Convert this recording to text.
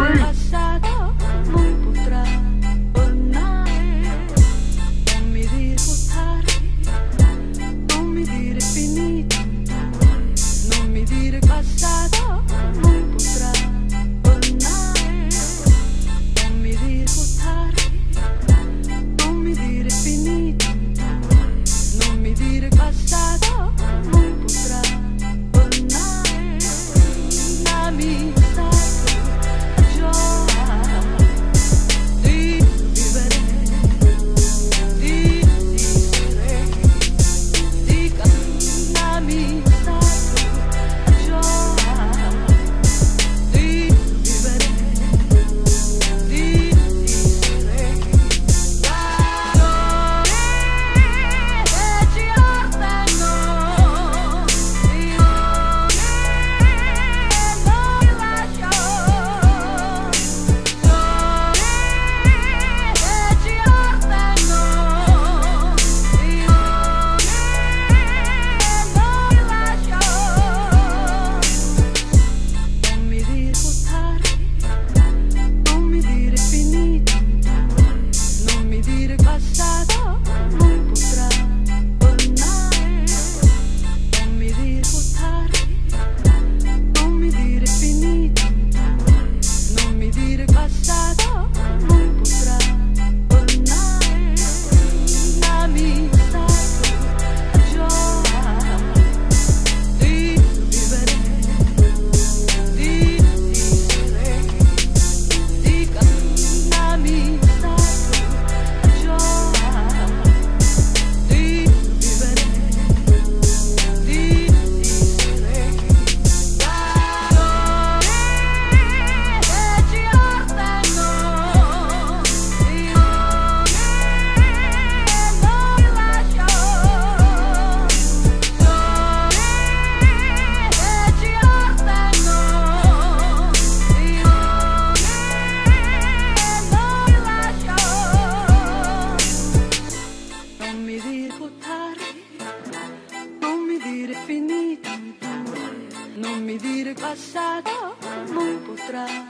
passato non potrà tornare non mi dire tardi non mi dire finito non mi dire passato. il passato non potrà tornare. Non mi dire tardi, non mi dire finito, non mi dire passato non potrà tornare. Dammi stato la gioia di vivere, di vivere, di camminare. no mi diré pasado, muy potrado.